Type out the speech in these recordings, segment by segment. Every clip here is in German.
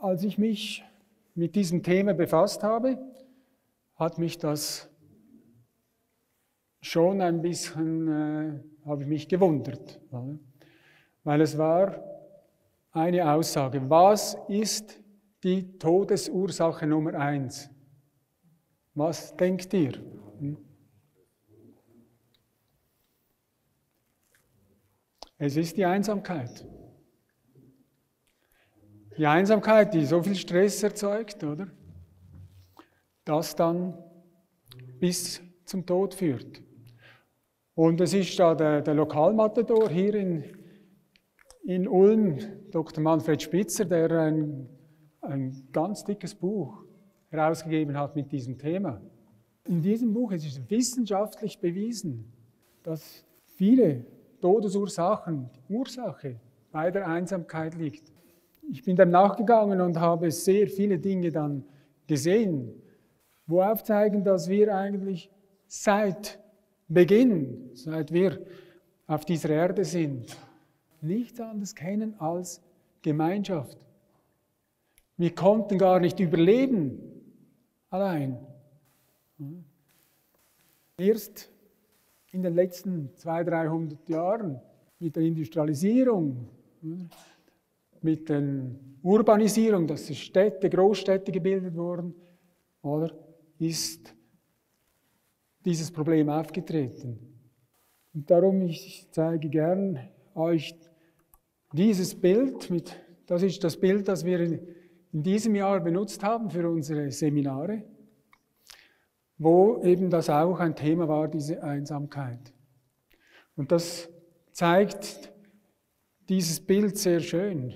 Als ich mich mit diesem Thema befasst habe, hat mich das schon ein bisschen, äh, habe ich mich gewundert, weil es war eine Aussage. Was ist die Todesursache Nummer eins? Was denkt ihr? Hm? Es ist die Einsamkeit. Die Einsamkeit, die so viel Stress erzeugt, oder? Das dann bis zum Tod führt. Und es ist da der, der Lokalmatador hier in, in Ulm, Dr. Manfred Spitzer, der ein, ein ganz dickes Buch herausgegeben hat mit diesem Thema. In diesem Buch ist es wissenschaftlich bewiesen, dass viele Todesursachen, die Ursache bei der Einsamkeit liegt. Ich bin dem nachgegangen und habe sehr viele Dinge dann gesehen, wo aufzeigen, dass wir eigentlich seit Beginn, seit wir auf dieser Erde sind, nichts anderes kennen als Gemeinschaft. Wir konnten gar nicht überleben allein. Erst in den letzten 200, 300 Jahren mit der Industrialisierung, mit der Urbanisierung, dass Städte, Großstädte gebildet wurden, oder, ist dieses Problem aufgetreten. Und darum, ich zeige gern euch dieses Bild, mit, das ist das Bild, das wir in, in diesem Jahr benutzt haben für unsere Seminare wo eben das auch ein Thema war, diese Einsamkeit. Und das zeigt dieses Bild sehr schön.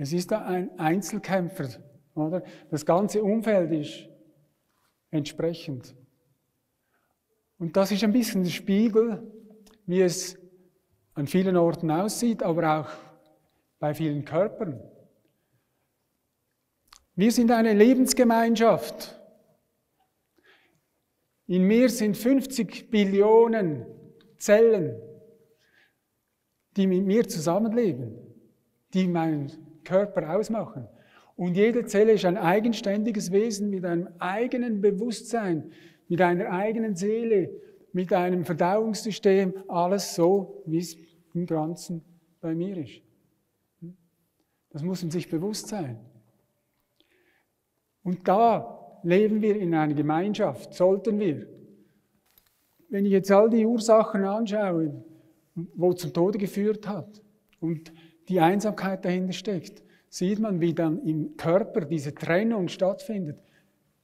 Es ist ein Einzelkämpfer, oder? Das ganze Umfeld ist entsprechend. Und das ist ein bisschen der Spiegel, wie es an vielen Orten aussieht, aber auch bei vielen Körpern. Wir sind eine Lebensgemeinschaft. In mir sind 50 Billionen Zellen, die mit mir zusammenleben, die meinen Körper ausmachen. Und jede Zelle ist ein eigenständiges Wesen mit einem eigenen Bewusstsein, mit einer eigenen Seele, mit einem Verdauungssystem, alles so, wie es im Ganzen bei mir ist. Das muss man sich bewusst sein. Und da leben wir in einer Gemeinschaft, sollten wir. Wenn ich jetzt all die Ursachen anschaue, wo zum Tode geführt hat und die Einsamkeit dahinter steckt, sieht man, wie dann im Körper diese Trennung stattfindet,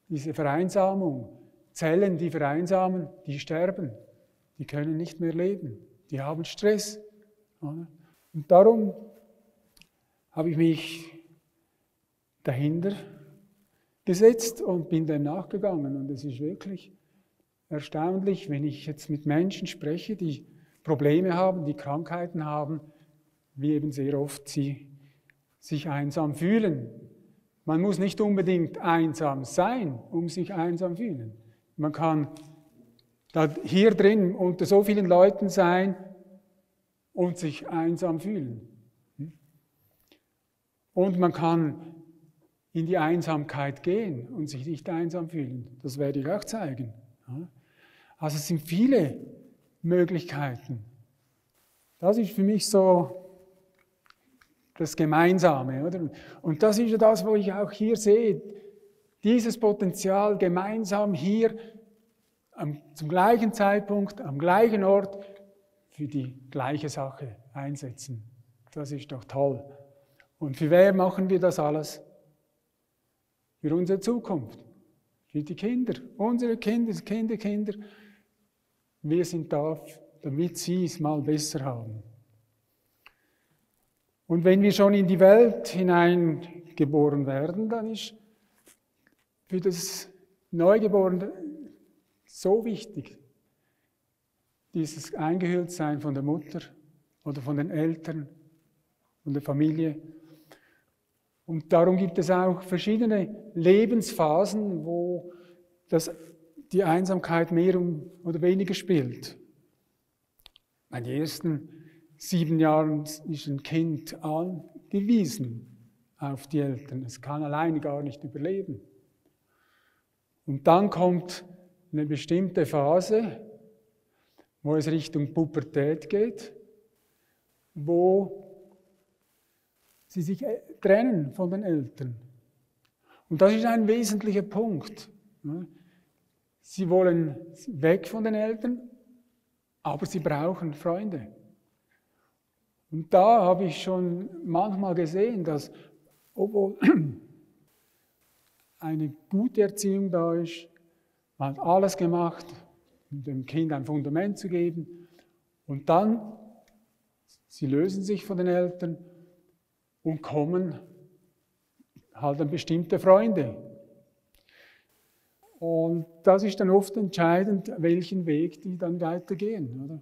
diese Vereinsamung. Zellen, die vereinsamen, die sterben, die können nicht mehr leben, die haben Stress. Und darum habe ich mich dahinter gesetzt und bin dem nachgegangen. Und es ist wirklich erstaunlich, wenn ich jetzt mit Menschen spreche, die Probleme haben, die Krankheiten haben, wie eben sehr oft sie sich einsam fühlen. Man muss nicht unbedingt einsam sein, um sich einsam fühlen. Man kann hier drin unter so vielen Leuten sein und sich einsam fühlen. Und man kann in die Einsamkeit gehen und sich nicht einsam fühlen. Das werde ich auch zeigen. Also es sind viele Möglichkeiten. Das ist für mich so das Gemeinsame. Oder? Und das ist ja das, was ich auch hier sehe. Dieses Potenzial gemeinsam hier am, zum gleichen Zeitpunkt, am gleichen Ort für die gleiche Sache einsetzen. Das ist doch toll. Und für wer machen wir das alles? für unsere Zukunft, für die Kinder, unsere Kinder, Kinder, Kinder. Wir sind da, damit sie es mal besser haben. Und wenn wir schon in die Welt hineingeboren werden, dann ist für das Neugeborene so wichtig, dieses Eingehülltsein von der Mutter oder von den Eltern, von der Familie. Und darum gibt es auch verschiedene Lebensphasen, wo das, die Einsamkeit mehr oder weniger spielt. In den ersten sieben Jahren ist ein Kind angewiesen auf die Eltern. Es kann alleine gar nicht überleben. Und dann kommt eine bestimmte Phase, wo es Richtung Pubertät geht, wo sie sich äh, trennen von den Eltern. Und das ist ein wesentlicher Punkt. Sie wollen weg von den Eltern, aber sie brauchen Freunde. Und da habe ich schon manchmal gesehen, dass obwohl eine gute Erziehung da ist, man hat alles gemacht, um dem Kind ein Fundament zu geben, und dann, sie lösen sich von den Eltern und kommen halt an bestimmte Freunde. Und das ist dann oft entscheidend, welchen Weg die dann weitergehen. Oder?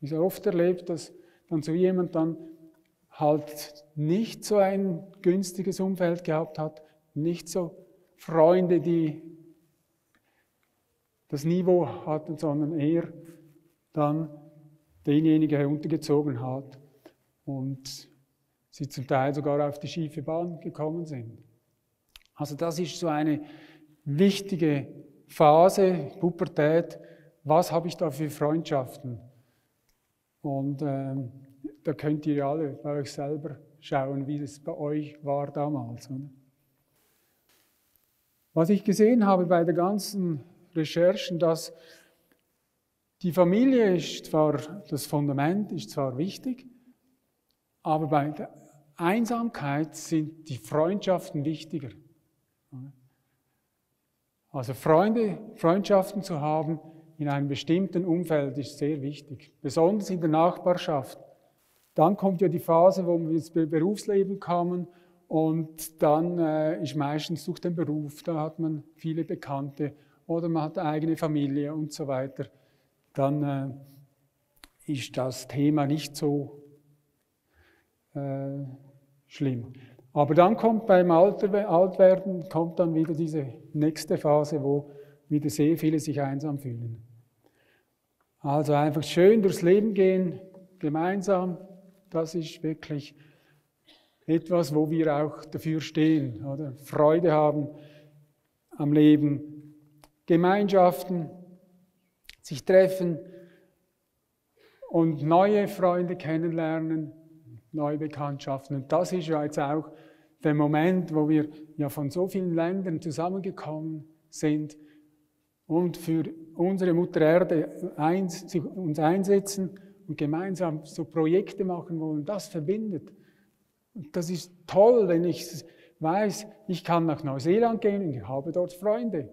Ich habe oft erlebt, dass dann so jemand dann halt nicht so ein günstiges Umfeld gehabt hat, nicht so Freunde, die das Niveau hatten, sondern eher dann denjenigen heruntergezogen hat und sie zum Teil sogar auf die schiefe Bahn gekommen sind. Also das ist so eine wichtige Phase, Pubertät. Was habe ich da für Freundschaften? Und ähm, da könnt ihr alle bei euch selber schauen, wie das bei euch war damals. Oder? Was ich gesehen habe bei der ganzen Recherchen, dass die Familie ist zwar, das Fundament ist zwar wichtig, aber bei der Einsamkeit sind die Freundschaften wichtiger. Also Freunde, Freundschaften zu haben in einem bestimmten Umfeld ist sehr wichtig, besonders in der Nachbarschaft. Dann kommt ja die Phase, wo wir ins Berufsleben kommen und dann äh, ist meistens durch den Beruf, da hat man viele Bekannte oder man hat eine eigene Familie und so weiter. Dann äh, ist das Thema nicht so äh, schlimm. Aber dann kommt beim Alter, Altwerden kommt dann wieder diese nächste Phase, wo wieder sehr viele sich einsam fühlen. Also einfach schön durchs Leben gehen, gemeinsam, das ist wirklich etwas, wo wir auch dafür stehen, oder? Freude haben am Leben, Gemeinschaften, sich treffen und neue Freunde kennenlernen, neue Bekanntschaften. Und das ist ja jetzt auch der Moment, wo wir ja von so vielen Ländern zusammengekommen sind und für unsere Mutter Erde uns einsetzen und gemeinsam so Projekte machen wollen, das verbindet. Und das ist toll, wenn ich weiß, ich kann nach Neuseeland gehen und ich habe dort Freunde.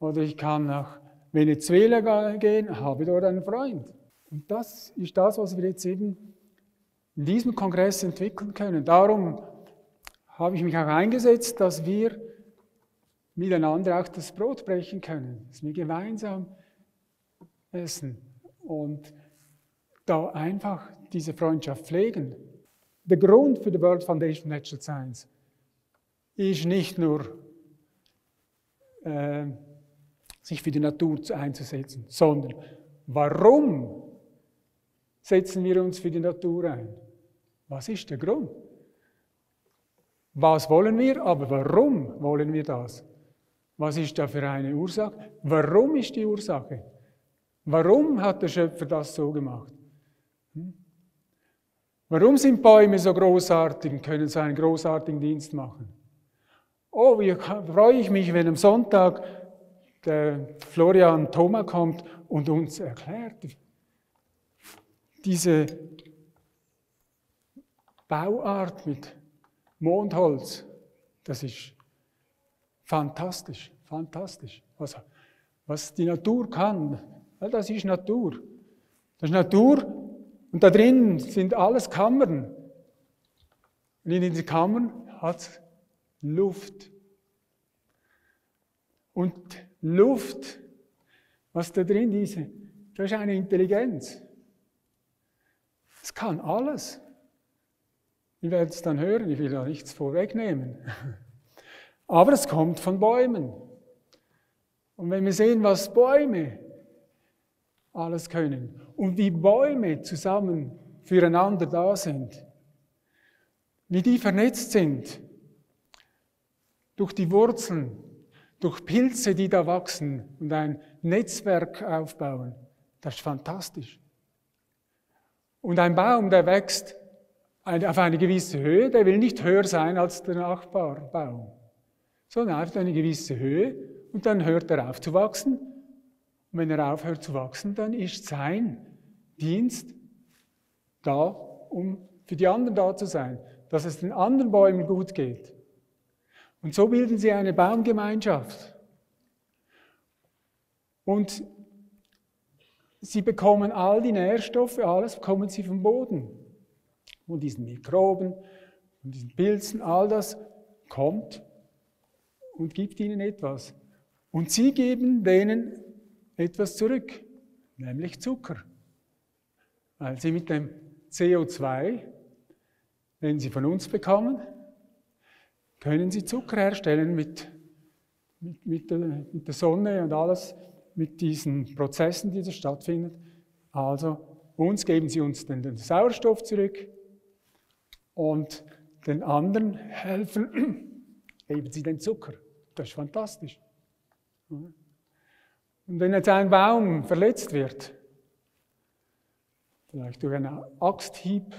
Oder ich kann nach Venezuela gehen, habe dort einen Freund. Und das ist das, was wir jetzt eben in diesem Kongress entwickeln können. Darum habe ich mich auch eingesetzt, dass wir miteinander auch das Brot brechen können, dass wir gemeinsam essen und da einfach diese Freundschaft pflegen. Der Grund für die World Foundation Natural Science ist nicht nur, äh, sich für die Natur einzusetzen, sondern warum setzen wir uns für die Natur ein? Was ist der Grund? Was wollen wir, aber warum wollen wir das? Was ist da für eine Ursache? Warum ist die Ursache? Warum hat der Schöpfer das so gemacht? Hm? Warum sind Bäume so großartig und können so einen großartigen Dienst machen? Oh, wie freue ich mich, wenn am Sonntag der Florian Thoma kommt und uns erklärt, diese Bauart mit Mondholz, das ist fantastisch, fantastisch. Was, was die Natur kann, das ist Natur. Das ist Natur und da drin sind alles Kammern. Und in diesen Kammern hat es Luft. Und Luft, was da drin ist, das ist eine Intelligenz. Es kann alles. Ich werde es dann hören, ich will da nichts vorwegnehmen. Aber es kommt von Bäumen. Und wenn wir sehen, was Bäume alles können und wie Bäume zusammen füreinander da sind, wie die vernetzt sind, durch die Wurzeln, durch Pilze, die da wachsen und ein Netzwerk aufbauen. Das ist fantastisch. Und ein Baum, der wächst auf eine gewisse Höhe, der will nicht höher sein als der Nachbarbaum, sondern auf eine gewisse Höhe und dann hört er auf zu wachsen. Und wenn er aufhört zu wachsen, dann ist sein Dienst da, um für die anderen da zu sein, dass es den anderen Bäumen gut geht. Und so bilden sie eine Baumgemeinschaft. Und sie bekommen all die Nährstoffe, alles bekommen sie vom Boden. Und diesen Mikroben, und diesen Pilzen, all das kommt und gibt ihnen etwas. Und sie geben denen etwas zurück, nämlich Zucker. Weil sie mit dem CO2, den sie von uns bekommen, können sie Zucker herstellen mit, mit, mit, der, mit der Sonne und alles, mit diesen Prozessen, die da stattfinden. Also uns geben sie uns den, den Sauerstoff zurück und den anderen helfen, geben sie den Zucker. Das ist fantastisch. Und wenn jetzt ein Baum verletzt wird, vielleicht durch einen Axthieb,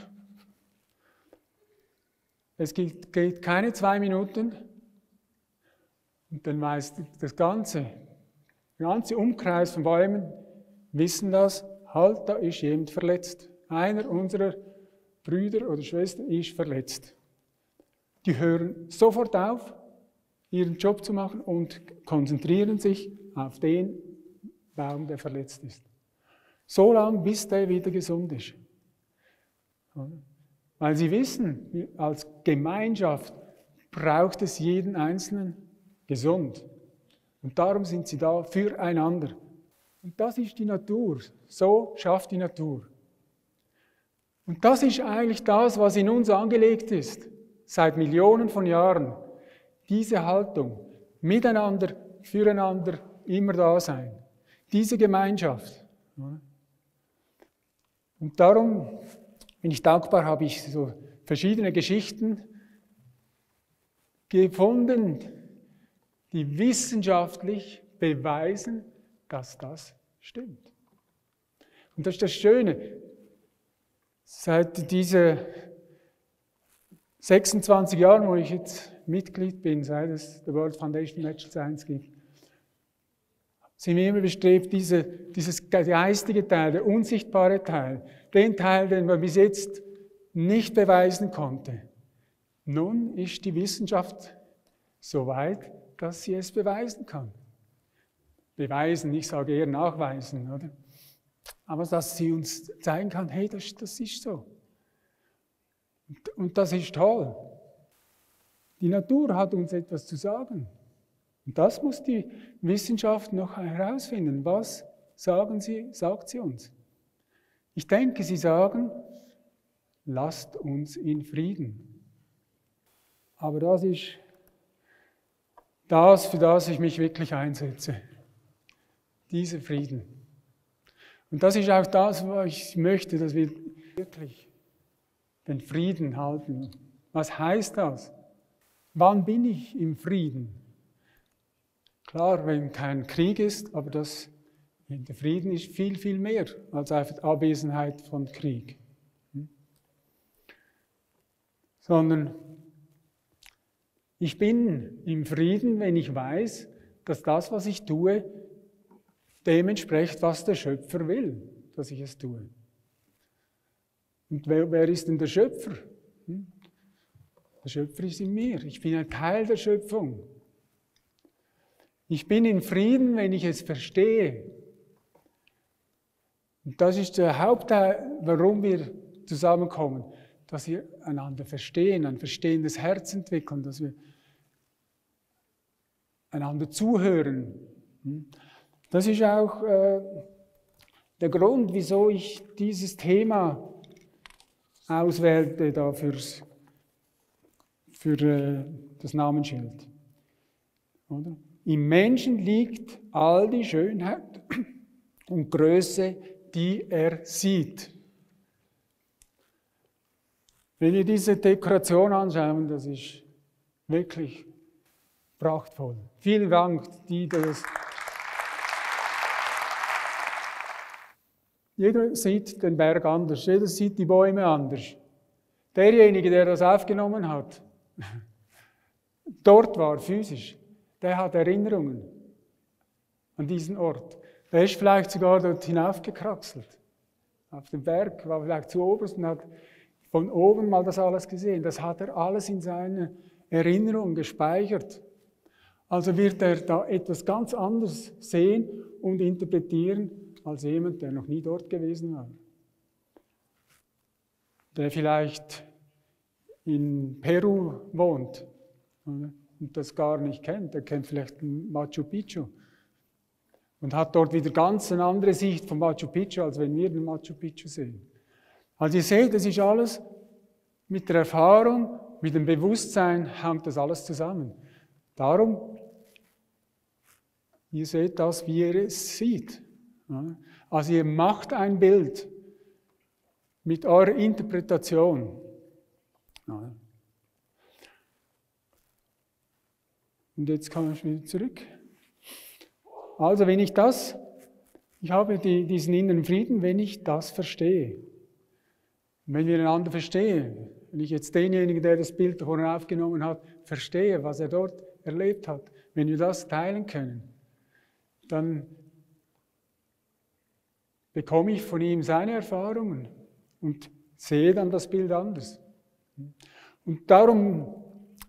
es geht, geht keine zwei Minuten und dann weiß das ganze, der ganze Umkreis von Bäumen wissen das, halt, da ist jemand verletzt. Einer unserer Brüder oder Schwestern ist verletzt. Die hören sofort auf, ihren Job zu machen und konzentrieren sich auf den Baum, der verletzt ist. So lange, bis der wieder gesund ist. Weil sie wissen, als Gemeinschaft braucht es jeden Einzelnen gesund. Und darum sind sie da füreinander. Und das ist die Natur. So schafft die Natur. Und das ist eigentlich das, was in uns angelegt ist, seit Millionen von Jahren. Diese Haltung, miteinander, füreinander, immer da sein. Diese Gemeinschaft. Und darum bin ich dankbar, habe ich so verschiedene Geschichten gefunden, die wissenschaftlich beweisen, dass das stimmt. Und das ist das Schöne. Seit diese 26 Jahren, wo ich jetzt Mitglied bin, seit es der World Foundation Natural Science gibt, sind wir immer bestrebt, diese, dieses geistige Teil, der unsichtbare Teil, den Teil, den man bis jetzt nicht beweisen konnte. Nun ist die Wissenschaft so weit, dass sie es beweisen kann. Beweisen, ich sage eher nachweisen, oder? Aber dass sie uns zeigen kann, hey, das, das ist so. Und, das ist toll. Die Natur hat uns etwas zu sagen. Und das muss die Wissenschaft noch herausfinden. Was sagen sie, sagt sie uns? Ich denke, sie sagen, lasst uns in Frieden. Aber das ist das, für das ich mich wirklich einsetze. Dieser Frieden. Und das ist auch das, was ich möchte, dass wir wirklich den Frieden halten. Was heißt das? Wann bin ich im Frieden? Klar, wenn kein Krieg ist, aber das, der Frieden ist viel, viel mehr als einfach Abwesenheit von Krieg. Hm? Sondern ich bin im Frieden, wenn ich weiß, dass das, was ich tue, dem entspricht, was der Schöpfer will, dass ich es tue. Und wer, wer ist denn der Schöpfer? Hm? Der Schöpfer ist in mir. Ich bin ein Teil der Schöpfung. Ich bin in Frieden, wenn ich es verstehe. Und das ist der Hauptteil, warum wir zusammenkommen, dass wir einander verstehen, ein verstehendes Herz entwickeln, dass wir einander zuhören. Das ist auch äh, der Grund, wieso ich dieses Thema auswählte da für's, für äh, das Namensschild. Oder? Im Menschen liegt all die Schönheit und Größe, die er sieht. Wenn wir diese Dekoration anschauen, das ist wirklich prachtvoll. Vielen Dank, die das. Jeder sieht den Berg anders, jeder sieht die Bäume anders. Derjenige, der das aufgenommen hat, dort war physisch, der hat Erinnerungen an diesen Ort. Der ist vielleicht sogar dort hinaufgekraxelt. Auf dem Berg, war vielleicht zu oberst und hat von oben mal das alles gesehen. Das hat er alles in seiner Erinnerung gespeichert. Also wird er da etwas ganz anderes sehen und interpretieren als jemand, der noch nie dort gewesen war. Der vielleicht in Peru wohnt und das gar nicht kennt. Der kennt vielleicht Machu Picchu und hat dort wieder ganz eine andere Sicht von Machu Picchu, als wenn wir den Machu Picchu sehen. Also ihr seht, das ist alles mit der Erfahrung, mit dem Bewusstsein hängt das alles zusammen. Darum, ihr seht das, wie ihr es sieht. Also ihr macht ein Bild mit eurer Interpretation. Und jetzt komme ich wieder zurück. Also wenn ich das, ich habe die, diesen inneren Frieden, wenn ich das verstehe. Wenn wir einander verstehen, wenn ich jetzt denjenigen, der das Bild vorhin aufgenommen hat, verstehe, was er dort erlebt hat, wenn wir das teilen können, dann bekomme ich von ihm seine Erfahrungen und sehe dann das Bild anders. Und darum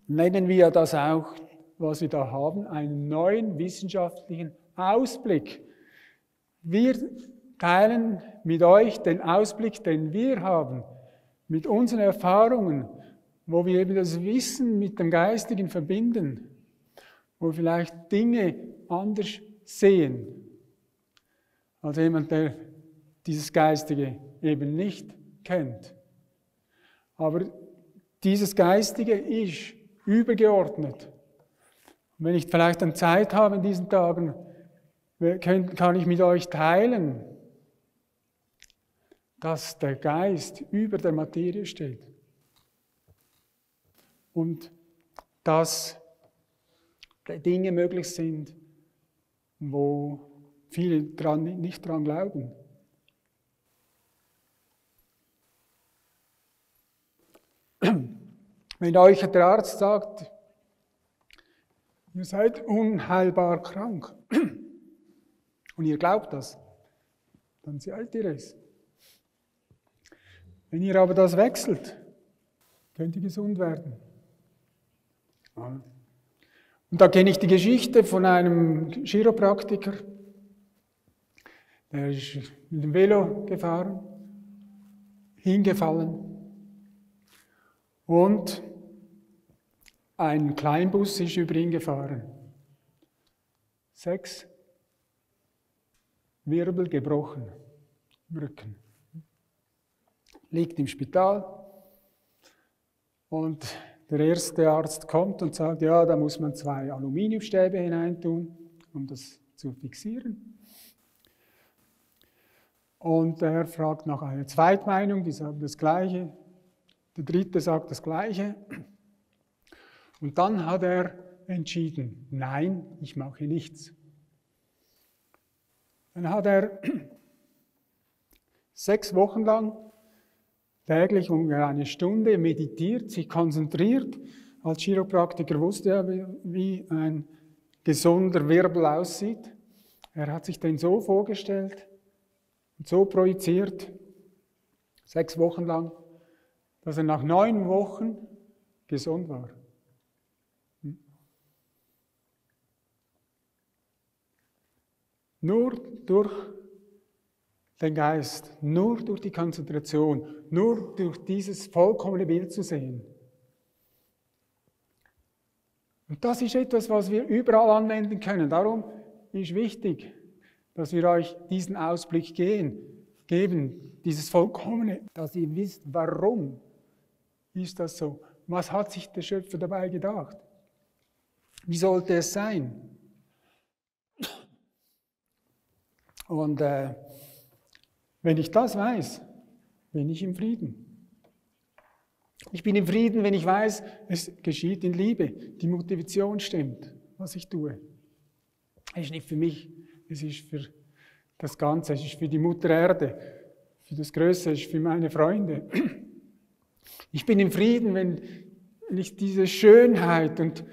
nennen wir das auch, was wir da haben, einen neuen wissenschaftlichen Ausblick. Wir teilen mit euch den Ausblick, den wir haben, mit unseren Erfahrungen, wo wir eben das Wissen mit dem Geistigen verbinden, wo wir vielleicht Dinge anders sehen als jemand, der dieses Geistige eben nicht kennt. Aber dieses Geistige ist übergeordnet. Wenn ich vielleicht dann Zeit habe in diesen Tagen, kann ich mit euch teilen, dass der Geist über der Materie steht. Und dass Dinge möglich sind, wo viele dran, nicht dran glauben. Wenn euch der Arzt sagt, ihr seid unheilbar krank, und ihr glaubt das, dann seid ihr es. Wenn ihr aber das wechselt, könnt ihr gesund werden. Und da kenne ich die Geschichte von einem Chiropraktiker, der ist mit dem Velo gefahren, hingefallen und ein Kleinbus ist über ihn gefahren. Sechs Wirbel gebrochen Rücken. Liegt im Spital und der erste Arzt kommt und sagt, ja, da muss man zwei Aluminiumstäbe hineintun, um das zu fixieren. Und er fragt nach einer Zweitmeinung, die sagen das Gleiche. Der dritte sagt das Gleiche. Und dann hat er entschieden, nein, ich mache nichts. Dann hat er sechs Wochen lang täglich ungefähr eine Stunde meditiert, sich konzentriert. Als Chiropraktiker wusste er, wie ein gesunder Wirbel aussieht. Er hat sich den so vorgestellt und so projiziert, sechs Wochen lang, dass er nach neun Wochen gesund war. Nur durch den Geist, nur durch die Konzentration, nur durch dieses vollkommene Bild zu sehen. Und das ist etwas, was wir überall anwenden können. Darum ist wichtig, dass wir euch diesen Ausblick gehen, geben, dieses Vollkommene, dass ihr wisst, warum ist das so. Was hat sich der Schöpfer dabei gedacht? Wie sollte es sein? Und äh, wenn ich das weiß, bin ich im Frieden. Ich bin im Frieden, wenn ich weiß, es geschieht in Liebe, die Motivation stimmt. was ich tue. Es ist nicht für mich, es ist für das Ganze, es ist für die Mutter Erde, für das Größte, es ist für meine Freunde. Ich bin im Frieden, wenn ich diese Schönheit und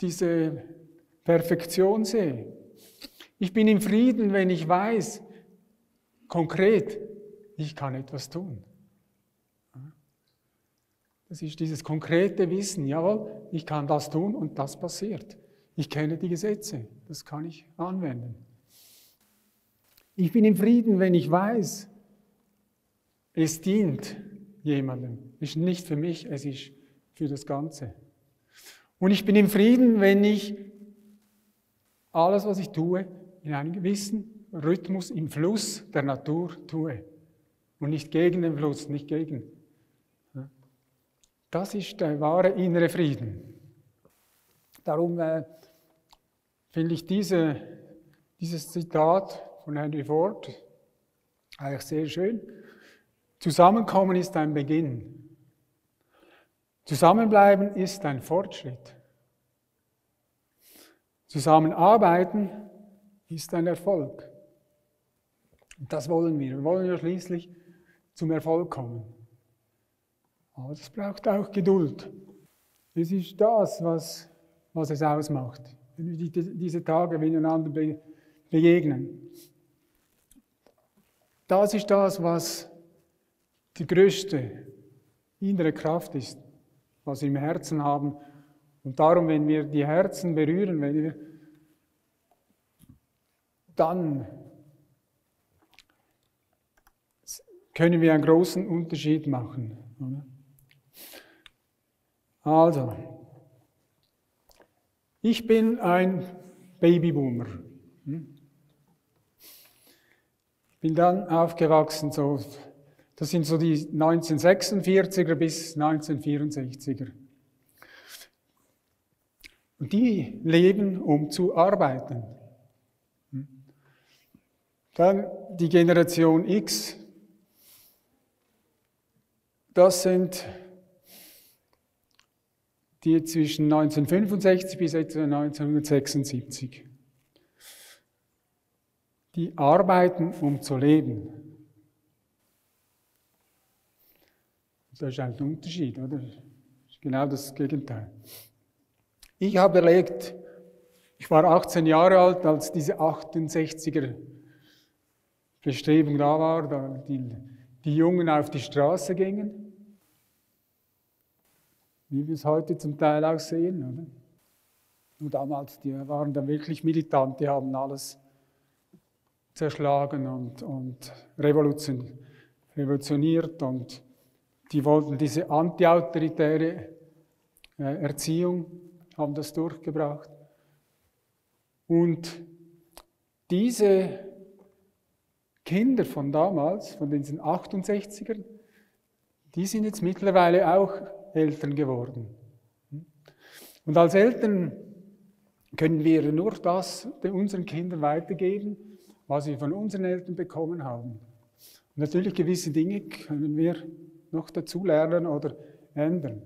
diese Perfektion sehe. Ich bin im Frieden, wenn ich weiß, konkret, ich kann etwas tun. Das ist dieses konkrete Wissen, jawohl, ich kann das tun und das passiert. Ich kenne die Gesetze, das kann ich anwenden. Ich bin im Frieden, wenn ich weiß, es dient jemandem. Es ist nicht für mich, es ist für das Ganze. Und ich bin im Frieden, wenn ich alles, was ich tue, in einem gewissen Rhythmus, im Fluss der Natur tue. Und nicht gegen den Fluss, nicht gegen. Das ist der wahre innere Frieden. Darum äh, finde ich diese, dieses Zitat von Henry Ford eigentlich sehr schön. Zusammenkommen ist ein Beginn. Zusammenbleiben ist ein Fortschritt. Zusammenarbeiten ist ein Erfolg. Und das wollen wir. Wir wollen ja schließlich zum Erfolg kommen. Aber das braucht auch Geduld. Es ist das, was, was es ausmacht, wenn wir diese Tage miteinander begegnen. Das ist das, was die größte innere Kraft ist, was wir im Herzen haben. Und darum, wenn wir die Herzen berühren, wenn wir dann können wir einen großen Unterschied machen. Also, ich bin ein Babyboomer. Ich bin dann aufgewachsen, so, das sind so die 1946er bis 1964er. Und die leben, um zu arbeiten. Dann die Generation X, das sind die zwischen 1965 bis etwa 1976. Die arbeiten, um zu leben. Das ist ein Unterschied, oder? Das ist genau das Gegenteil. Ich habe erlebt, ich war 18 Jahre alt, als diese 68er Bestrebung da war, da die, die Jungen auf die Straße gingen, wie wir es heute zum Teil auch sehen. Oder? Und damals, die waren dann wirklich militant, die haben alles zerschlagen und, und revolutioniert und die wollten diese antiautoritäre äh, Erziehung, haben das durchgebracht. Und diese Kinder von damals, von diesen 68ern, die sind jetzt mittlerweile auch Eltern geworden. Und als Eltern können wir nur das unseren Kindern weitergeben, was wir von unseren Eltern bekommen haben. Und natürlich gewisse Dinge können wir noch dazu lernen oder ändern.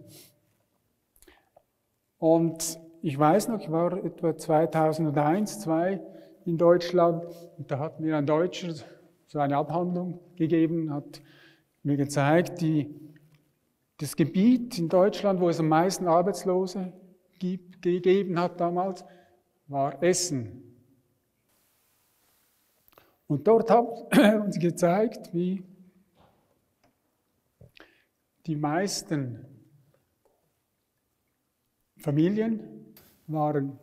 Und ich weiß noch, ich war etwa 2001, 2002 in Deutschland und da hat mir ein Deutscher so eine Abhandlung gegeben, hat mir gezeigt, die, das Gebiet in Deutschland, wo es am meisten Arbeitslose gibt, gegeben hat damals, war Essen. Und dort haben uns gezeigt, wie die meisten Familien waren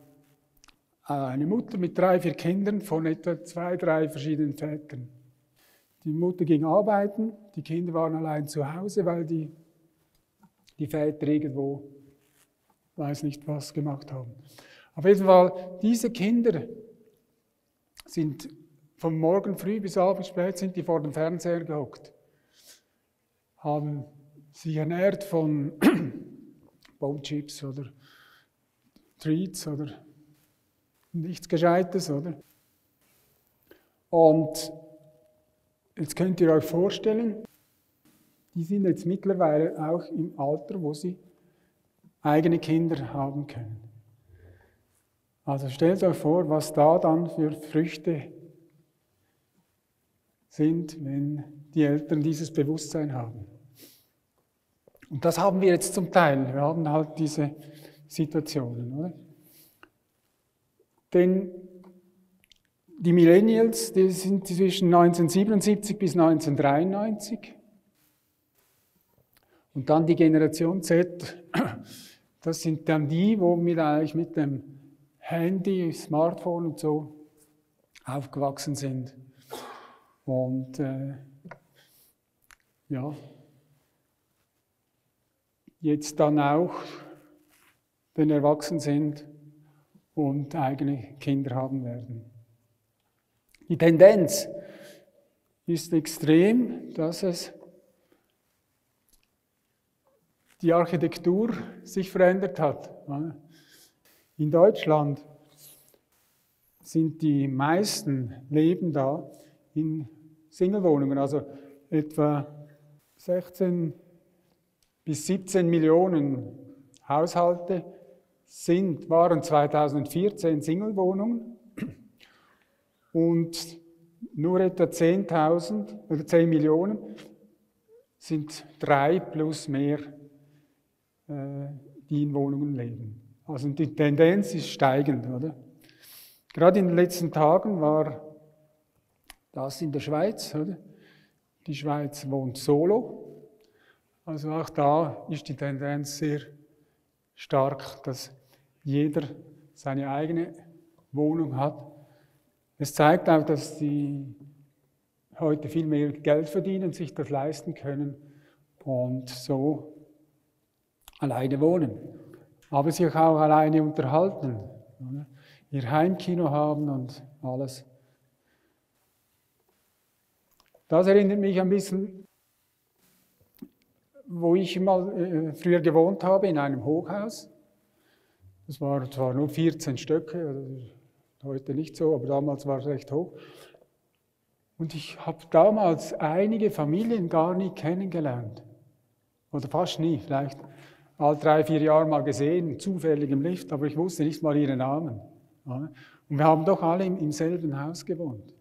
eine Mutter mit drei, vier Kindern von etwa zwei, drei verschiedenen Vätern. Die Mutter ging arbeiten, die Kinder waren allein zu Hause, weil die, die Väter irgendwo, weiß nicht was, gemacht haben. Auf jeden Fall, diese Kinder sind von morgen früh bis abends spät sind die vor dem Fernseher gehockt, haben sich ernährt von Bonechips oder Treats oder nichts Gescheites, oder? Und Jetzt könnt ihr euch vorstellen, die sind jetzt mittlerweile auch im Alter, wo sie eigene Kinder haben können. Also stellt euch vor, was da dann für Früchte sind, wenn die Eltern dieses Bewusstsein haben. Und das haben wir jetzt zum Teil. Wir haben halt diese Situationen. Oder? Denn die Millennials, die sind zwischen 1977 bis 1993. Und dann die Generation Z, das sind dann die, wo wir eigentlich mit dem Handy, Smartphone und so aufgewachsen sind. Und äh, ja, jetzt dann auch, wenn erwachsen sind und eigene Kinder haben werden. Die Tendenz ist extrem, dass es die Architektur sich verändert hat. In Deutschland sind die meisten Leben da in Singlewohnungen, also etwa 16 bis 17 Millionen Haushalte sind, waren 2014 Singlewohnungen und nur etwa 10.000 oder 10 Millionen sind drei plus mehr, äh, die in Wohnungen leben. Also die Tendenz ist steigend, oder? Gerade in den letzten Tagen war das in der Schweiz, oder? Die Schweiz wohnt solo. Also auch da ist die Tendenz sehr stark, dass jeder seine eigene Wohnung hat. Es zeigt auch, dass die heute viel mehr Geld verdienen, sich das leisten können und so alleine wohnen. Aber sich auch alleine unterhalten, ihr Heimkino haben und alles. Das erinnert mich ein bisschen, wo ich mal äh, früher gewohnt habe, in einem Hochhaus. Das war zwar nur 14 Stöcke, heute nicht so, aber damals war es recht hoch. Und ich habe damals einige Familien gar nie kennengelernt. Oder fast nie, vielleicht alle drei, vier Jahre mal gesehen, zufällig im Lift, aber ich wusste nicht mal ihren Namen. Und wir haben doch alle im selben Haus gewohnt.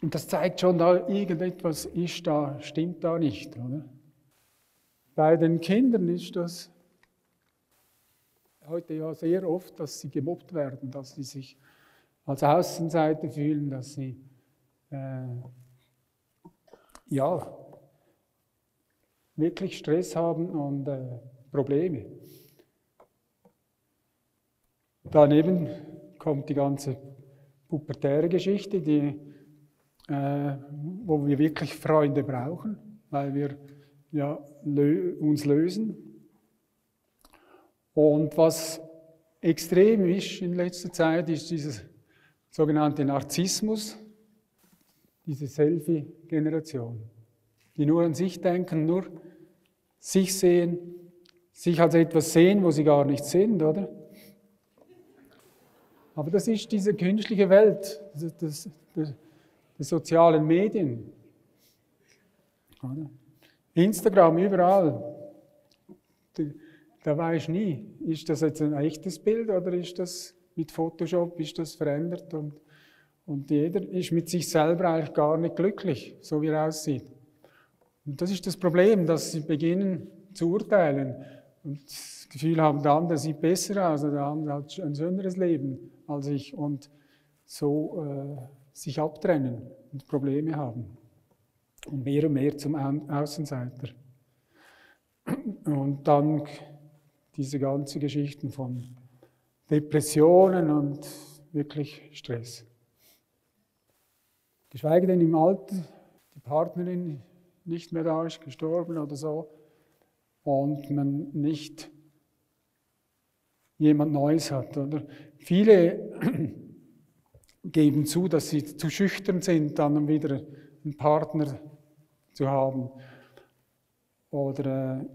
Und das zeigt schon, da irgendetwas ist da, stimmt da nicht. Oder? Bei den Kindern ist das heute ja sehr oft, dass sie gemobbt werden, dass sie sich als Außenseiter fühlen, dass sie äh, ja wirklich Stress haben und äh, Probleme. Daneben kommt die ganze pubertäre Geschichte, die äh, wo wir wirklich Freunde brauchen, weil wir ja, lö uns lösen. Und was extrem ist in letzter Zeit, ist dieses sogenannte Narzissmus, diese Selfie-Generation, die nur an sich denken, nur sich sehen, sich als etwas sehen, wo sie gar nicht sind, oder? Aber das ist diese künstliche Welt, das, das, das die sozialen Medien. Instagram überall. Da weiß nie, ist das jetzt ein echtes Bild oder ist das mit Photoshop, ist das verändert und, und jeder ist mit sich selber eigentlich gar nicht glücklich, so wie er aussieht. Und das ist das Problem, dass sie beginnen zu urteilen und das Gefühl haben, der andere sieht besser aus, der andere hat ein schöneres Leben als ich und so äh, sich abtrennen und Probleme haben. Und mehr und mehr zum Außenseiter. Und dann diese ganzen Geschichten von Depressionen und wirklich Stress. Geschweige denn im Alter, die Partnerin nicht mehr da ist, gestorben oder so, und man nicht jemand Neues hat. Oder? Viele geben zu, dass sie zu schüchtern sind, dann wieder einen Partner zu haben. Oder äh,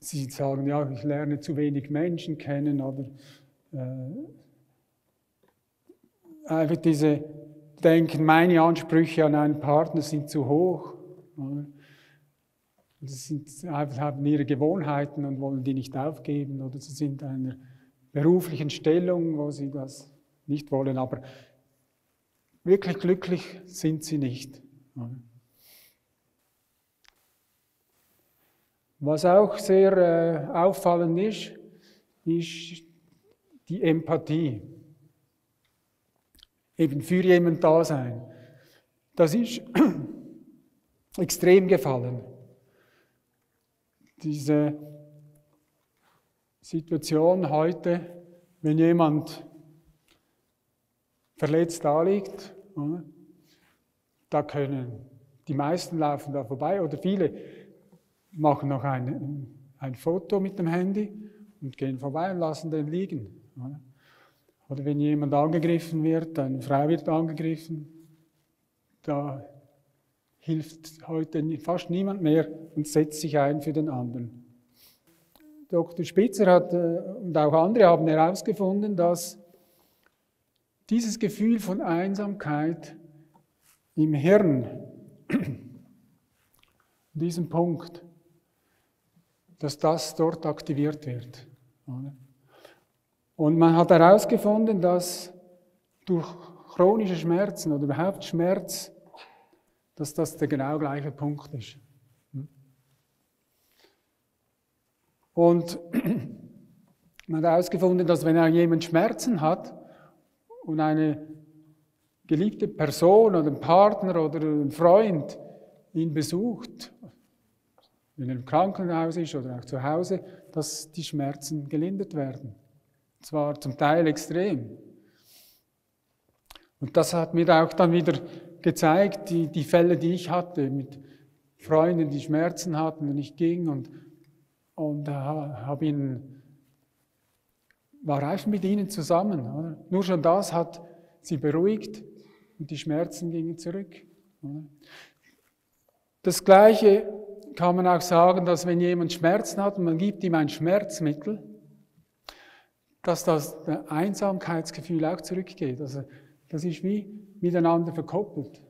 sie sagen, ja, ich lerne zu wenig Menschen kennen. Oder äh, einfach diese Denken, meine Ansprüche an einen Partner sind zu hoch. Oder? Sie sind, haben ihre Gewohnheiten und wollen die nicht aufgeben. Oder sie sind in einer beruflichen Stellung, wo sie das nicht wollen. Aber wirklich glücklich sind sie nicht. Was auch sehr äh, auffallend ist, ist die Empathie. Eben für jemanden da sein. Das ist extrem gefallen. Diese Situation heute, wenn jemand verletzt da liegt, da können die meisten laufen da vorbei oder viele machen noch ein, ein Foto mit dem Handy und gehen vorbei und lassen den liegen. Oder wenn jemand angegriffen wird, eine Frau wird angegriffen, da hilft heute fast niemand mehr und setzt sich ein für den anderen. Dr. Spitzer hat, äh, und auch andere haben herausgefunden, dass dieses Gefühl von Einsamkeit im Hirn, diesen Punkt, dass das dort aktiviert wird. Und man hat herausgefunden, dass durch chronische Schmerzen oder überhaupt Schmerz, dass das der genau gleiche Punkt ist. Und man hat herausgefunden, dass wenn jemand Schmerzen hat und eine geliebte Person oder ein Partner oder ein Freund ihn besucht, wenn er im Krankenhaus ist oder auch zu Hause, dass die Schmerzen gelindert werden. Zwar zum Teil extrem. Und das hat mir auch dann wieder gezeigt, die, die Fälle, die ich hatte, mit Freunden, die Schmerzen hatten und ich ging und, und äh, habe ihnen, war einfach mit ihnen zusammen. Oder? Nur schon das hat sie beruhigt und die Schmerzen gingen zurück. Oder? Das Gleiche kann man auch sagen, dass wenn jemand Schmerzen hat und man gibt ihm ein Schmerzmittel, dass das Einsamkeitsgefühl auch zurückgeht. Also das ist wie miteinander verkoppelt.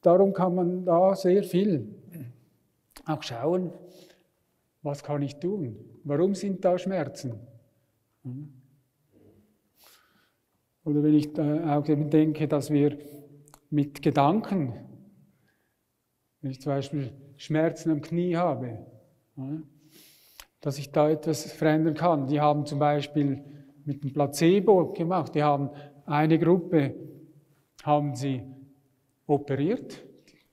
Darum kann man da sehr viel auch schauen, was kann ich tun? Warum sind da Schmerzen? Oder wenn ich auch denke, dass wir mit Gedanken, wenn ich zum Beispiel Schmerzen am Knie habe, dass ich da etwas verändern kann. Die haben zum Beispiel mit dem Placebo gemacht, die haben eine Gruppe, haben sie operiert,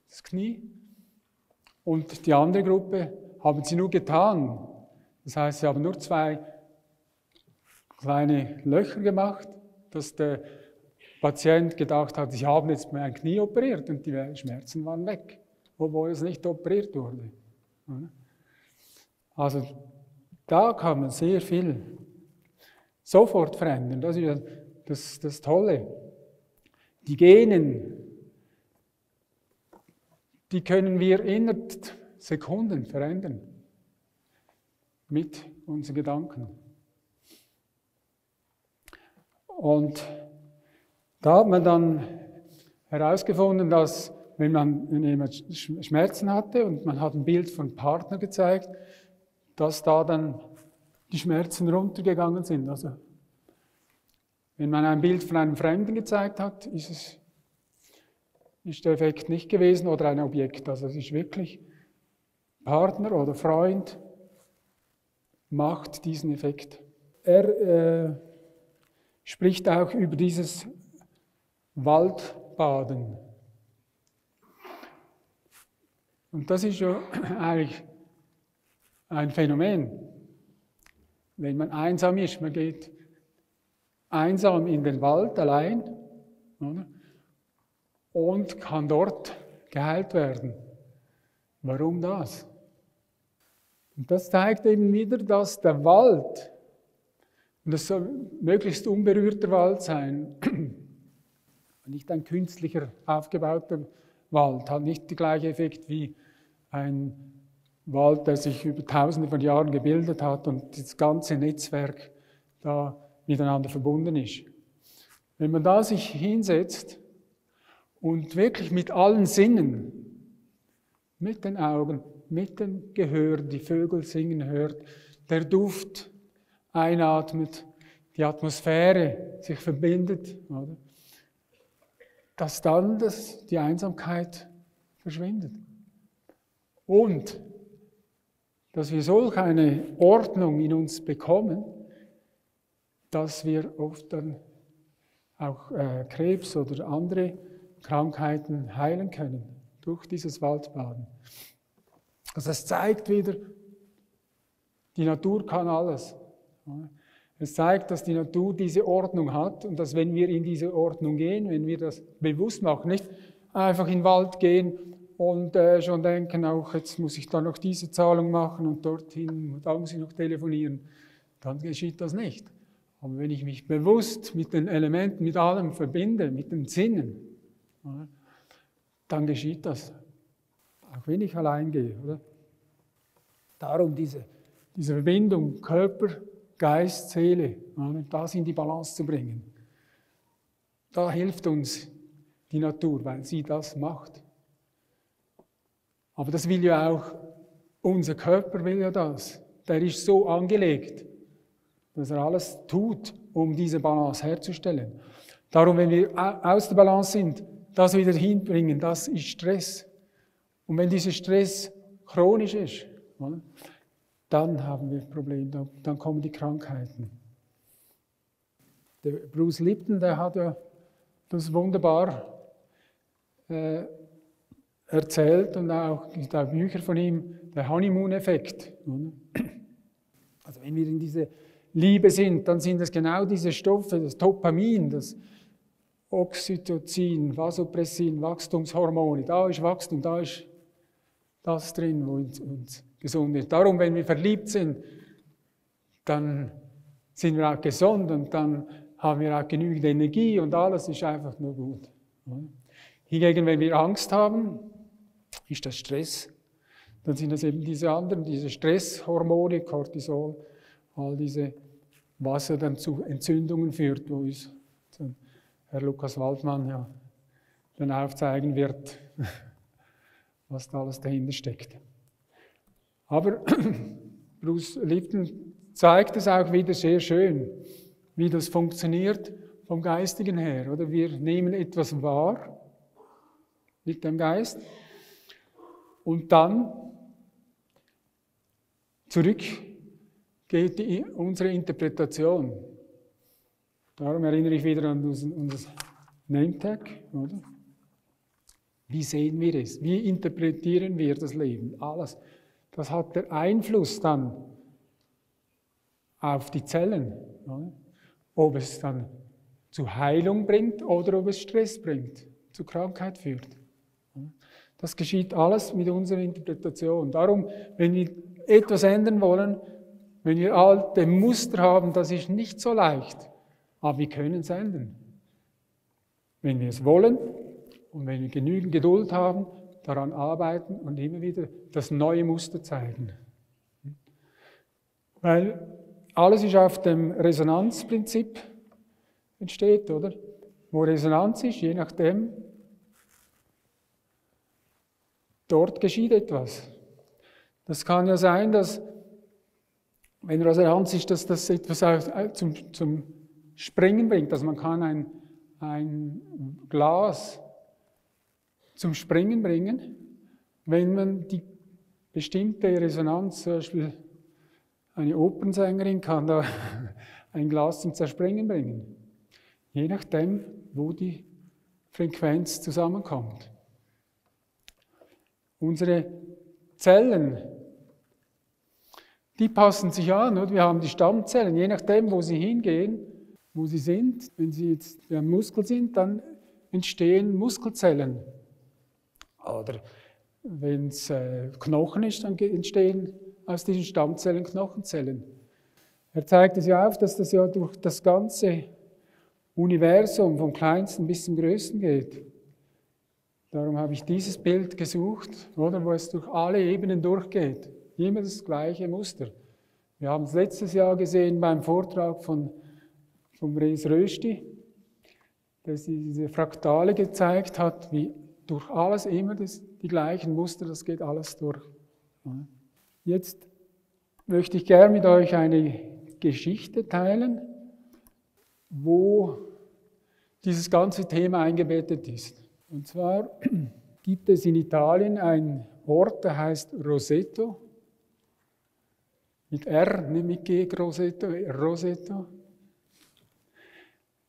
das Knie, und die andere Gruppe haben sie nur getan. Das heißt, sie haben nur zwei kleine Löcher gemacht, dass der Patient gedacht hat, ich habe jetzt mein Knie operiert und die Schmerzen waren weg obwohl es nicht operiert wurde. Also da kann man sehr viel sofort verändern. Das ist das, das Tolle. Die Genen, die können wir innerhalb Sekunden verändern mit unseren Gedanken. Und da hat man dann herausgefunden, dass wenn man jemand Schmerzen hatte und man hat ein Bild von Partner gezeigt, dass da dann die Schmerzen runtergegangen sind. Also wenn man ein Bild von einem Fremden gezeigt hat, ist es ist der Effekt nicht gewesen oder ein Objekt. Also es ist wirklich Partner oder Freund macht diesen Effekt. Er äh, spricht auch über dieses Waldbaden. Und das ist ja eigentlich ein Phänomen. Wenn man einsam ist, man geht einsam in den Wald allein oder? und kann dort geheilt werden. Warum das? Und das zeigt eben wieder, dass der Wald, und das soll möglichst unberührter Wald sein, nicht ein künstlicher aufgebauter Wald, hat nicht den gleichen Effekt wie ein Wald, der sich über tausende von Jahren gebildet hat und das ganze Netzwerk da miteinander verbunden ist. Wenn man da sich hinsetzt und wirklich mit allen Sinnen, mit den Augen, mit dem Gehör die Vögel singen hört, der Duft einatmet, die Atmosphäre sich verbindet, oder? dass dann das, die Einsamkeit verschwindet. Und dass wir solch eine Ordnung in uns bekommen, dass wir oft dann auch äh, Krebs oder andere Krankheiten heilen können durch dieses Waldbaden. Also es zeigt wieder, die Natur kann alles. Es zeigt, dass die Natur diese Ordnung hat und dass wenn wir in diese Ordnung gehen, wenn wir das bewusst machen, nicht einfach in den Wald gehen und äh, schon denken, auch jetzt muss ich da noch diese Zahlung machen und dorthin, da muss ich noch telefonieren, dann geschieht das nicht. Aber wenn ich mich bewusst mit den Elementen, mit allem verbinde, mit den Sinnen, dann geschieht das. Auch wenn ich allein gehe. Oder? Darum diese, diese Verbindung Körper, Geist, Seele, das in die Balance zu bringen. Da hilft uns die Natur, weil sie das macht. Aber das will ja auch, unser Körper will ja das. Der ist so angelegt, dass er alles tut, um diese Balance herzustellen. Darum, wenn wir aus der Balance sind, das wieder hinbringen, das ist Stress. Und wenn dieser Stress chronisch ist, dann haben wir Probleme, dann kommen die Krankheiten. Der Bruce Lipton, der hat ja das wunderbar äh, erzählt und auch, gibt Bücher von ihm, der Honeymoon-Effekt. Also wenn wir in diese Liebe sind, dann sind es genau diese Stoffe, das Dopamin, das Oxytocin, Vasopressin, Wachstumshormone. Da ist Wachstum, da ist das drin, wo uns, uns gesund ist. Darum, wenn wir verliebt sind, dann sind wir auch gesund und dann haben wir auch genügend Energie und alles ist einfach nur gut. Hingegen, wenn wir Angst haben, ist das Stress. Dann sind das eben diese anderen, diese Stresshormone, Cortisol, all diese, was ja dann zu Entzündungen führt, wo uns Herr Lukas Waldmann ja dann aufzeigen wird, was da alles dahinter steckt. Aber Bruce Lipton zeigt es auch wieder sehr schön, wie das funktioniert vom Geistigen her. Oder wir nehmen etwas wahr mit dem Geist und dann zurück geht die, unsere Interpretation. Darum erinnere ich wieder an unser Name-Tag? Wie sehen wir es? Wie interpretieren wir das Leben? Alles. Das hat der Einfluss dann auf die Zellen. Oder? Ob es dann zu Heilung bringt oder ob es Stress bringt, zu Krankheit führt. Das geschieht alles mit unserer Interpretation. Darum, wenn wir etwas ändern wollen, wenn wir alte Muster haben, das ist nicht so leicht. Aber wir können es ändern. Wenn wir es wollen und wenn wir genügend Geduld haben, daran arbeiten und immer wieder das neue Muster zeigen. Weil alles ist auf dem Resonanzprinzip entsteht, oder? Wo Resonanz ist, je nachdem, dort geschieht etwas. Das kann ja sein, dass wenn Resonanz ist, dass das etwas äh, zum, zum Springen bringt. Also man kann ein, ein Glas zum Springen bringen, wenn man die bestimmte Resonanz, zum Beispiel eine Opernsängerin kann da ein Glas zum Zerspringen bringen. Je nachdem, wo die Frequenz zusammenkommt. Unsere Zellen die passen sich an. Oder? Wir haben die Stammzellen, je nachdem, wo sie hingehen, wo sie sind. Wenn sie jetzt ein Muskel sind, dann entstehen Muskelzellen. Oder wenn es äh, Knochen ist, dann entstehen aus diesen Stammzellen Knochenzellen. Er zeigt es ja auf, dass das ja durch das ganze Universum vom kleinsten bis zum größten geht. Darum habe ich dieses Bild gesucht, oder, wo es durch alle Ebenen durchgeht. Immer das gleiche Muster. Wir haben es letztes Jahr gesehen beim Vortrag von, von Rees Rösti, der diese Fraktale gezeigt hat, wie durch alles immer das, die gleichen Muster, das geht alles durch. Jetzt möchte ich gerne mit euch eine Geschichte teilen, wo dieses ganze Thema eingebettet ist. Und zwar gibt es in Italien einen Ort, der heißt Roseto. Mit R, nicht mit G, Roseto, Roseto.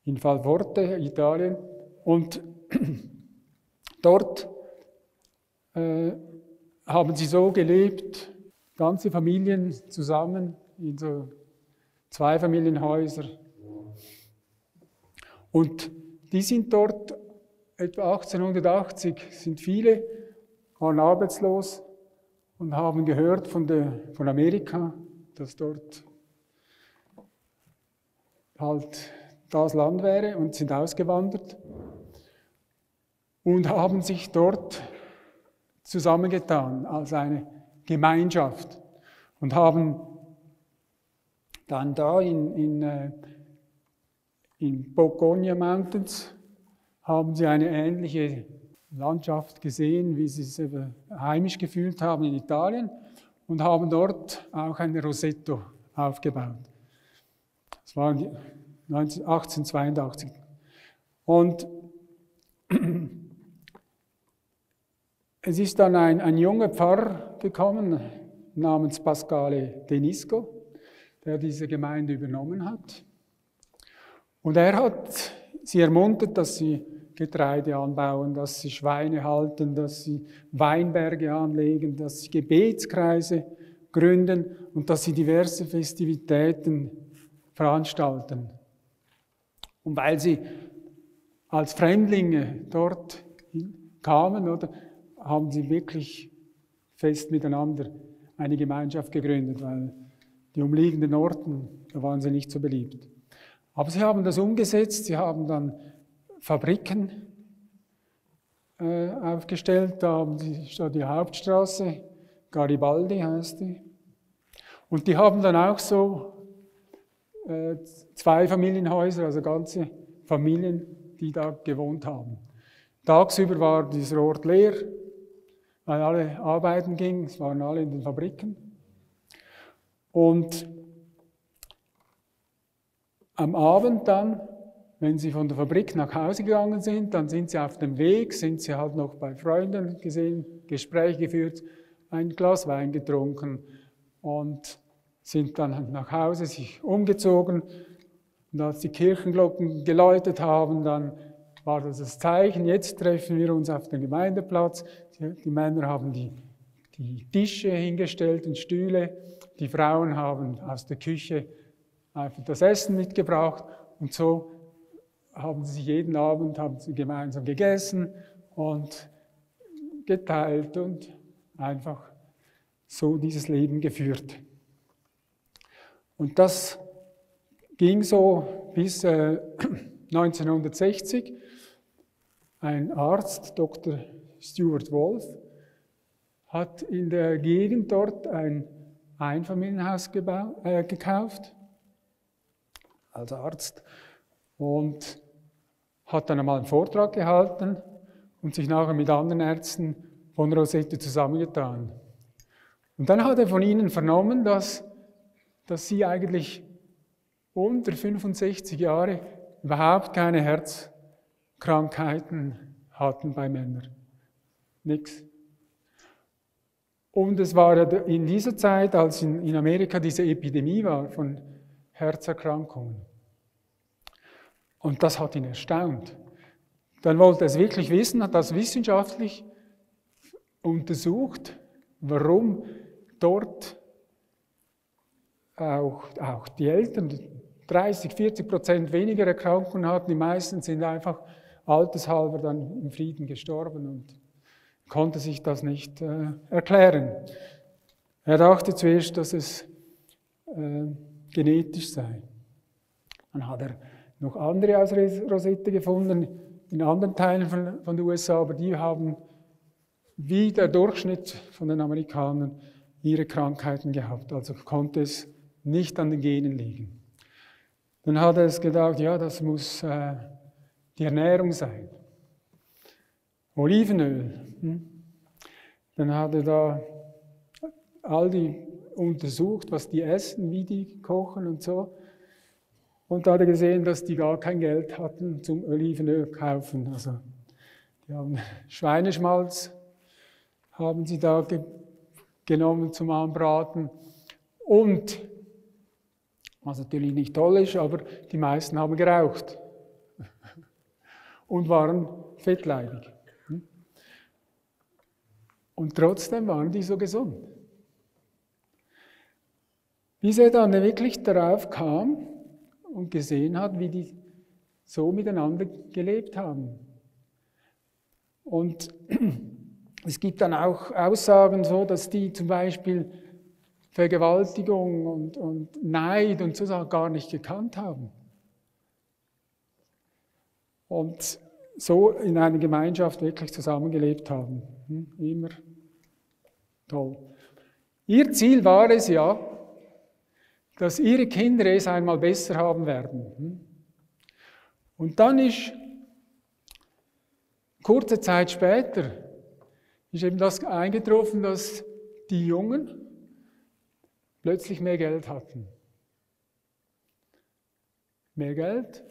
In Falforte, Italien. Und dort äh, haben sie so gelebt, ganze Familien zusammen in so Zweifamilienhäuser. Und die sind dort etwa 1880 sind viele, waren arbeitslos und haben gehört von, der, von Amerika, dass dort halt das Land wäre und sind ausgewandert und haben sich dort zusammengetan als eine Gemeinschaft und haben dann da in, in, äh, in Bogonia Mountains haben sie eine ähnliche Landschaft gesehen, wie sie es heimisch gefühlt haben in Italien und haben dort auch ein Rosetto aufgebaut. Das war 1882. Und es ist dann ein, ein junger Pfarrer gekommen namens Pascale Denisco, der diese Gemeinde übernommen hat. Und er hat sie ermuntert, dass sie Getreide anbauen, dass sie Schweine halten, dass sie Weinberge anlegen, dass sie Gebetskreise gründen und dass sie diverse Festivitäten veranstalten. Und weil sie als Fremdlinge dort kamen, oder, haben sie wirklich fest miteinander eine Gemeinschaft gegründet, weil die umliegenden Orten, da waren sie nicht so beliebt. Aber sie haben das umgesetzt, sie haben dann Fabriken äh, aufgestellt. Da haben sie da die Hauptstraße, Garibaldi heißt die. Und die haben dann auch so äh, zwei Familienhäuser, also ganze Familien, die da gewohnt haben. Tagsüber war dieser Ort leer, weil alle arbeiten gingen, es waren alle in den Fabriken. Und am Abend dann wenn sie von der Fabrik nach Hause gegangen sind, dann sind sie auf dem Weg, sind sie halt noch bei Freunden gesehen, Gespräche geführt, ein Glas Wein getrunken und sind dann nach Hause sich umgezogen. Und als die Kirchenglocken geläutet haben, dann war das das Zeichen, jetzt treffen wir uns auf dem Gemeindeplatz. Die Männer haben die, die Tische hingestellt und Stühle, die Frauen haben aus der Küche einfach das Essen mitgebracht und so haben sie jeden Abend haben sie gemeinsam gegessen und geteilt und einfach so dieses Leben geführt. Und das ging so bis äh, 1960. Ein Arzt, Dr. Stuart Wolf, hat in der Gegend dort ein Einfamilienhaus äh, gekauft als Arzt und hat dann einmal einen Vortrag gehalten und sich nachher mit anderen Ärzten von Rosette zusammengetan. Und dann hat er von ihnen vernommen, dass, dass sie eigentlich unter 65 Jahre überhaupt keine Herzkrankheiten hatten bei Männern. Nix. Und es war in dieser Zeit, als in, Amerika diese Epidemie war von Herzerkrankungen. Und das hat ihn erstaunt. Dann wollte er es wirklich wissen, hat das wissenschaftlich untersucht, warum dort auch, auch die Eltern 30, 40 Prozent weniger Erkrankungen hatten. Die meisten sind einfach altershalber dann im Frieden gestorben und konnte sich das nicht äh, erklären. Er dachte zuerst, dass es äh, genetisch sei. Dann hat er noch andere aus Rosette gefunden in anderen Teilen von, von den USA, aber die haben wie der Durchschnitt von den Amerikanern ihre Krankheiten gehabt. Also konnte es nicht an den Genen liegen. Dann hat er es gedacht, ja, das muss äh, die Ernährung sein. Olivenöl. Hm? Dann hat er da all die untersucht, was die essen, wie die kochen und so. Und da hat er gesehen, dass die gar kein Geld hatten zum Olivenöl kaufen. Also die haben Schweineschmalz, haben sie da ge genommen zum Anbraten. Und, was natürlich nicht toll ist, aber die meisten haben geraucht und waren fettleibig. Und trotzdem waren die so gesund. Bis er dann wirklich darauf kam und gesehen hat, wie die so miteinander gelebt haben. Und es gibt dann auch Aussagen so, dass die zum Beispiel Vergewaltigung und, und Neid und so gar nicht gekannt haben. Und so in einer Gemeinschaft wirklich zusammengelebt haben. Hm, immer toll. Ihr Ziel war es ja, dass ihre Kinder es einmal besser haben werden. Hm. Und dann ist kurze Zeit später ist eben das eingetroffen, dass die Jungen plötzlich mehr Geld hatten. Mehr Geld,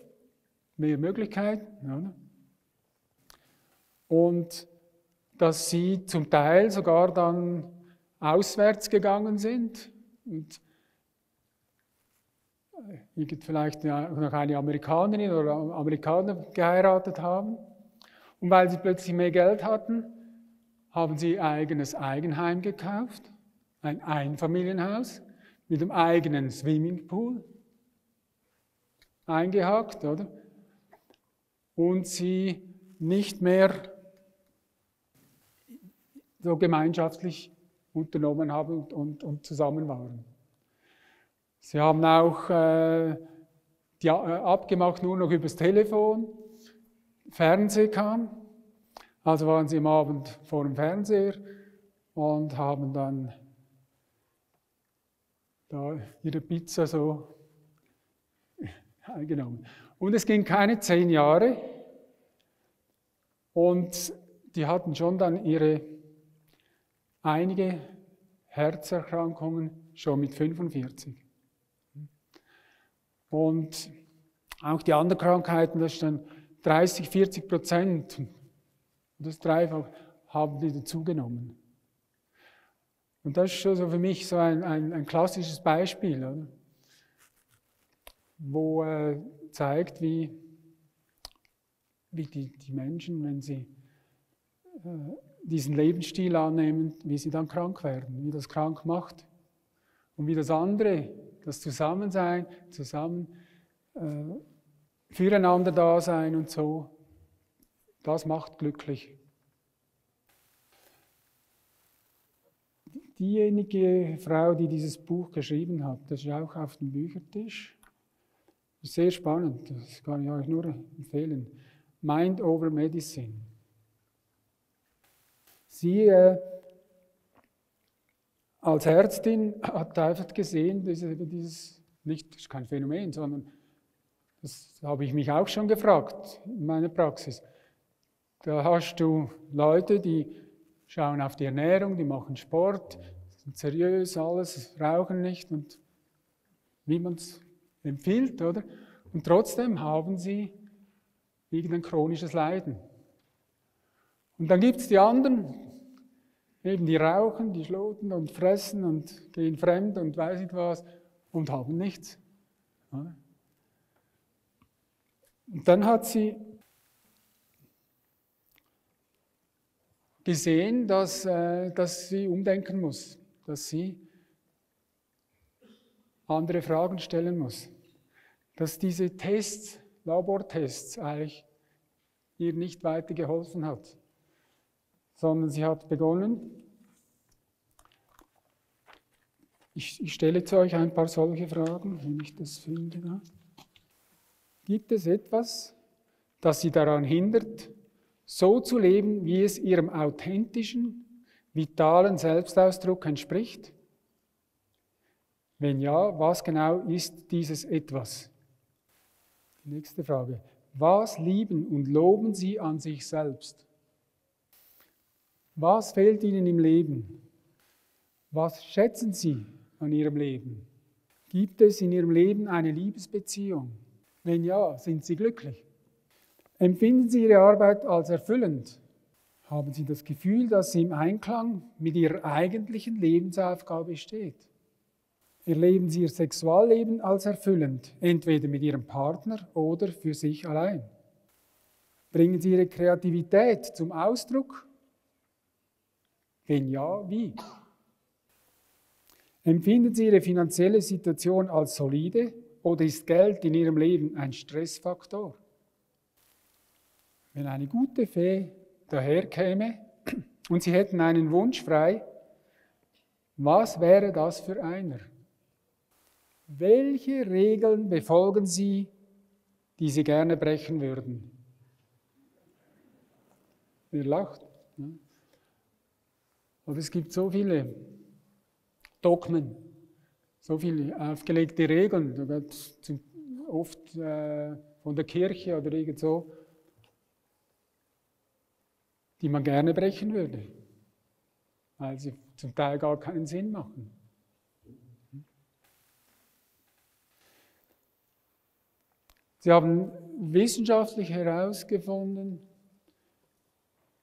mehr Möglichkeiten. Ja. Und dass sie zum Teil sogar dann auswärts gegangen sind und vielleicht noch eine Amerikanerin oder Amerikaner geheiratet haben. Und weil sie plötzlich mehr Geld hatten, haben sie eigenes Eigenheim gekauft, ein Einfamilienhaus mit einem eigenen Swimmingpool eingehakt, oder? Und sie nicht mehr so gemeinschaftlich unternommen haben und, und, und zusammen waren. Sie haben auch äh, die, äh, abgemacht nur noch übers Telefon. Fernseh kam. Also waren sie am Abend vor dem Fernseher und haben dann da ihre Pizza so eingenommen. Und es ging keine zehn Jahre und die hatten schon dann ihre einige Herzerkrankungen schon mit 45. Und auch die anderen Krankheiten, das ist dann 30, 40 Prozent, das dreifach, haben die dazugenommen. Und das ist schon so für mich so ein, ein, ein klassisches Beispiel, oder? wo äh, zeigt, wie, wie die, die Menschen, wenn sie äh, diesen Lebensstil annehmen, wie sie dann krank werden, wie das krank macht. Und wie das andere, das Zusammensein, zusammen äh, füreinander da sein und so, das macht glücklich. Diejenige Frau, die dieses Buch geschrieben hat, das ist auch auf dem Büchertisch. Sehr spannend, das kann ich euch nur empfehlen. Mind over Medicine. Sie äh, als Ärztin hat einfach gesehen, dass dieses nicht, das ist kein Phänomen, sondern das habe ich mich auch schon gefragt in meiner Praxis. Da hast du Leute, die schauen auf die Ernährung, die machen Sport, sind seriös, alles, rauchen nicht und wie man es empfiehlt, oder? Und trotzdem haben sie irgendein chronisches Leiden. Und dann gibt es die anderen, eben die rauchen, die schloten und fressen und gehen fremd und weiß nicht was und haben nichts. Und dann hat sie gesehen, dass, äh, dass sie umdenken muss, dass sie andere Fragen stellen muss, dass diese Tests, Labortests eigentlich ihr nicht weiter geholfen hat sondern sie hat begonnen. Ich, ich stelle zu euch ein paar solche Fragen, wenn ich das finde. Gibt es etwas, das sie daran hindert, so zu leben, wie es ihrem authentischen, vitalen Selbstausdruck entspricht? Wenn ja, was genau ist dieses etwas? Die nächste Frage. Was lieben und loben Sie an sich selbst? Was fehlt ihnen im Leben? Was schätzen Sie an Ihrem Leben? Gibt es in Ihrem Leben eine Liebesbeziehung? Wenn ja, sind Sie glücklich? Empfinden Sie Ihre Arbeit als erfüllend? Haben Sie das Gefühl, dass sie im Einklang mit Ihrer eigentlichen Lebensaufgabe steht? Erleben Sie Ihr Sexualleben als erfüllend, entweder mit Ihrem Partner oder für sich allein? Bringen Sie Ihre Kreativität zum Ausdruck? Wenn ja, wie? Empfinden Sie Ihre finanzielle Situation als solide oder ist Geld in Ihrem Leben ein Stressfaktor? Wenn eine gute Fee daherkäme und Sie hätten einen Wunsch frei, was wäre das für einer? Welche Regeln befolgen Sie, die Sie gerne brechen würden? Ihr lacht. Aber es gibt so viele Dogmen, so viele aufgelegte Regeln, oft äh, von der Kirche oder irgend so, die man gerne brechen würde, weil sie zum Teil gar keinen Sinn machen. Sie haben wissenschaftlich herausgefunden,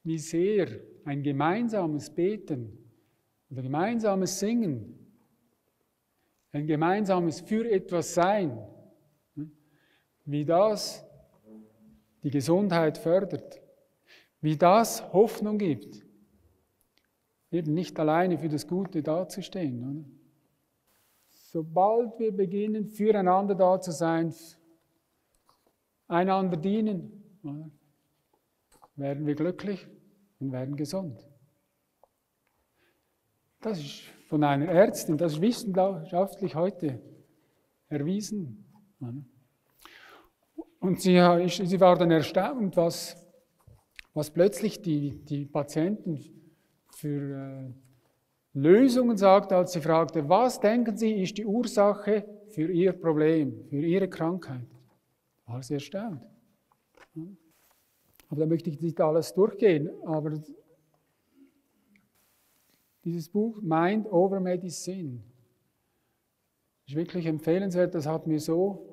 wie sehr ein gemeinsames Beten oder gemeinsames Singen, ein gemeinsames für etwas Sein, wie das die Gesundheit fördert, wie das Hoffnung gibt, eben nicht alleine für das Gute dazustehen. Oder? Sobald wir beginnen, füreinander da zu sein, einander dienen, oder? werden wir glücklich und werden gesund. Das ist von einer Ärztin, das ist wissenschaftlich heute erwiesen. Und sie, sie war dann erstaunt, was, was plötzlich die, die Patienten für äh, Lösungen sagte, als sie fragte, was denken Sie ist die Ursache für Ihr Problem, für Ihre Krankheit? War sie erstaunt. Aber da möchte ich nicht alles durchgehen, aber dieses Buch Mind Over Medicine ist wirklich empfehlenswert. Das hat mir so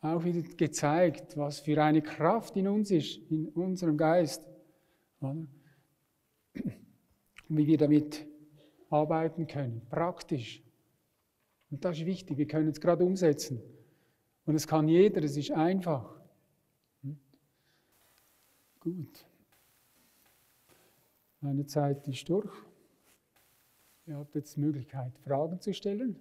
auch wieder gezeigt, was für eine Kraft in uns ist, in unserem Geist. Und wie wir damit arbeiten können, praktisch. Und das ist wichtig, wir können es gerade umsetzen. Und es kann jeder, es ist einfach. Gut. Meine Zeit ist durch. Ihr habt jetzt die Möglichkeit, Fragen zu stellen.